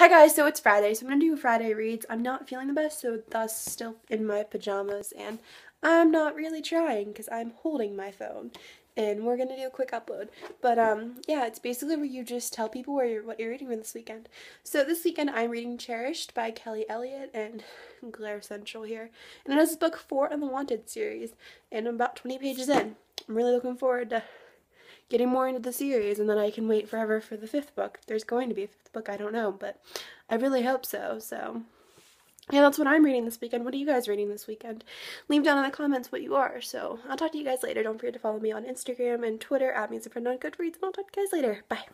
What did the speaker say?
Hi guys, so it's Friday, so I'm gonna do Friday reads. I'm not feeling the best, so thus still in my pajamas, and I'm not really trying because I'm holding my phone. And we're gonna do a quick upload. But um, yeah, it's basically where you just tell people where you're what you're reading for this weekend. So this weekend I'm reading Cherished by Kelly Elliott and Glare Central here. And it is book four in the Wanted series, and I'm about 20 pages in. I'm really looking forward to getting more into the series and then I can wait forever for the fifth book. There's going to be a fifth book, I don't know, but I really hope so. So yeah, that's what I'm reading this weekend. What are you guys reading this weekend? Leave down in the comments what you are. So I'll talk to you guys later. Don't forget to follow me on Instagram and Twitter at me as a friend on Goodreads, and I'll talk to you guys later. Bye.